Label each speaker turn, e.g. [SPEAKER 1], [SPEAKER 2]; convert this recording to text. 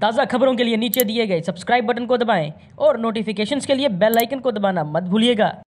[SPEAKER 1] ताज़ा खबरों के लिए नीचे दिए गए सब्सक्राइब बटन को दबाएँ और नोटिफिकेशंस के लिए बेल आइकन को दबाना मत भूलिएगा।